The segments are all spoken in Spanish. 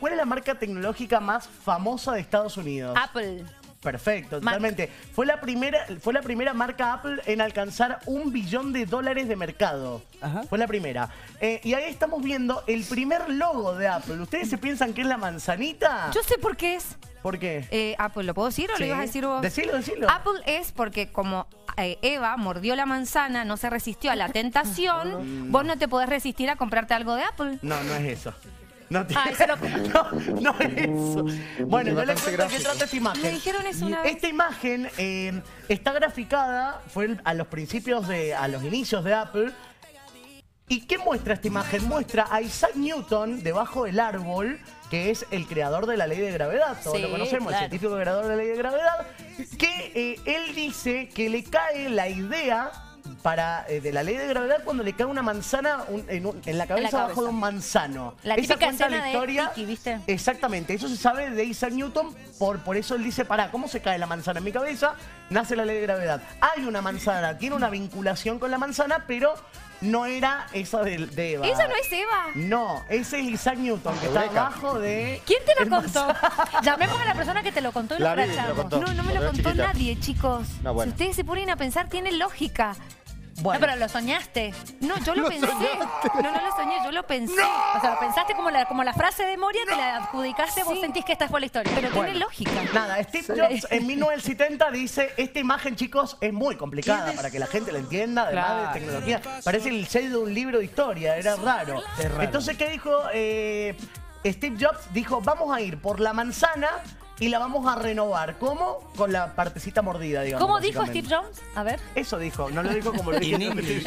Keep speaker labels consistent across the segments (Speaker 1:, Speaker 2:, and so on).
Speaker 1: ¿cuál es la marca tecnológica más famosa de Estados Unidos?
Speaker 2: Apple.
Speaker 1: Perfecto,
Speaker 2: Mac.
Speaker 1: totalmente. Fue la primera, fue la primera marca Apple en alcanzar un billón de dólares de mercado.
Speaker 3: Ajá.
Speaker 1: Fue la primera. Eh, y ahí estamos viendo el primer logo de Apple. ¿Ustedes se piensan que es la manzanita?
Speaker 2: Yo sé por qué es.
Speaker 1: ¿Por qué?
Speaker 2: Eh, Apple, ¿lo puedo decir o
Speaker 1: Sí.
Speaker 2: lo ibas a decir vos?
Speaker 1: Decilo, decilo.
Speaker 2: Apple es porque como eh, Eva mordió la manzana, no se resistió a la tentación, vos no te podés resistir a comprarte algo de Apple.
Speaker 1: No, no es eso. No, te-
Speaker 2: Ay, se lo-
Speaker 1: no, no es eso. Bueno, yo les cuento de qué trata esta imagen.
Speaker 2: Me dijeron eso una vez.
Speaker 1: Esta imagen eh, está graficada, fue el- a los principios de, a los inicios de Apple. ¿Y qué muestra esta imagen? Muestra a Isaac Newton debajo del árbol, que es el creador de la ley de gravedad. Todos
Speaker 2: Sí,
Speaker 1: lo conocemos,
Speaker 2: claro.
Speaker 1: el científico creador de la ley de gravedad. Que eh, él dice que le cae la idea para, eh, de la ley de gravedad cuando le cae una manzana un- en, un- en la cabeza
Speaker 2: cabeza.
Speaker 1: abajo de un manzano.
Speaker 2: La
Speaker 1: Esa
Speaker 2: típica
Speaker 1: cuenta
Speaker 2: escena de Tiki, ¿viste?
Speaker 1: Exactamente, eso se sabe de Isaac Newton, por, por eso él dice, pará, ¿cómo se cae la manzana en mi cabeza? Nace la ley de gravedad. Hay una manzana, tiene una vinculación con la manzana, pero no era esa de, de Eva.
Speaker 2: ¿Esa no es Eva?
Speaker 1: No, ese es Isaac Newton, que está
Speaker 4: Eureka.
Speaker 1: abajo de...
Speaker 2: ¿Quién te lo contó? Llamemos a la persona que te lo contó y
Speaker 4: La
Speaker 2: lo
Speaker 4: vi, me lo
Speaker 2: crachamos.
Speaker 4: contó.
Speaker 2: No, no me lo
Speaker 4: era
Speaker 2: contó
Speaker 4: chiquita.
Speaker 2: nadie, chicos.
Speaker 4: No, bueno.
Speaker 2: Si ustedes se ponen a pensar, tiene lógica.
Speaker 1: Bueno,
Speaker 5: No, pero lo soñaste.
Speaker 2: No, yo lo,
Speaker 4: Lo
Speaker 2: pensé. No, no lo soñé, yo lo pensé.
Speaker 5: O sea, lo pensaste como la, como la frase de Moria, te la adjudicaste, vos sentís que esta fue la historia.
Speaker 2: Pero
Speaker 1: Bueno.
Speaker 2: tiene lógica.
Speaker 1: Nada, Steve Jobs en 1970 dice, esta imagen, chicos, es muy complicada para que la gente la entienda, además
Speaker 3: Claro.
Speaker 1: de tecnología. Parece el sello de un libro de historia, era raro.
Speaker 3: Es raro.
Speaker 1: Entonces, ¿qué dijo? Eh, Steve Jobs dijo, vamos a ir por la manzana y la vamos a renovar. ¿Cómo? Con la partecita mordida, digamos.
Speaker 5: ¿Cómo dijo. Steve Jobs? A ver.
Speaker 1: Eso dijo, no lo dijo como lo dije.
Speaker 3: In
Speaker 1: yo.
Speaker 3: English.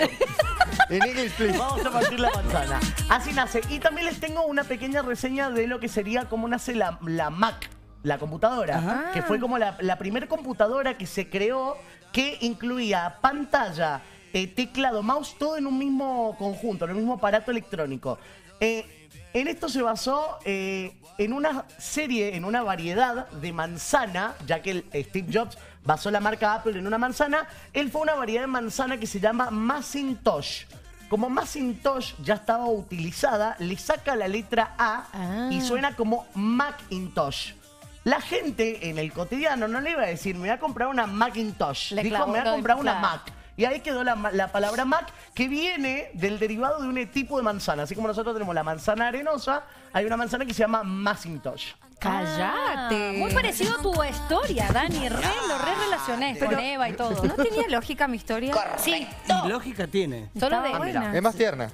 Speaker 4: En English, please.
Speaker 1: Vamos a partir la manzana. Así nace. Y también les tengo una pequeña reseña de lo que sería cómo nace la, la Mac, la computadora.
Speaker 3: Ajá.
Speaker 1: Que fue como la, la primera computadora que se creó que incluía pantalla, eh, teclado, mouse, todo en un mismo conjunto, en un mismo aparato electrónico. Eh, en esto se basó eh, en una serie, en una variedad de manzana, ya que el- Steve Jobs basó la marca Apple en una manzana, él fue una variedad de manzana que se llama Macintosh. Como Macintosh ya estaba utilizada, le saca la letra A y suena como Macintosh. La gente en el cotidiano no le iba a decir, me voy a comprar una Macintosh.
Speaker 5: Le
Speaker 1: Dijo, me voy a comprar una. Mac. Y ahí quedó la, la palabra Mac, que viene del derivado de un tipo de manzana. Así como nosotros tenemos la manzana arenosa, hay una manzana que se llama Macintosh.
Speaker 2: Cállate.
Speaker 5: Ah, muy parecido a tu historia, Dani. Re, lo re relacioné con Eva y todo.
Speaker 2: ¿No tenía lógica mi historia?
Speaker 5: Sí,
Speaker 3: Y lógica tiene.
Speaker 5: solo de...
Speaker 2: buena.
Speaker 4: Es más tierna.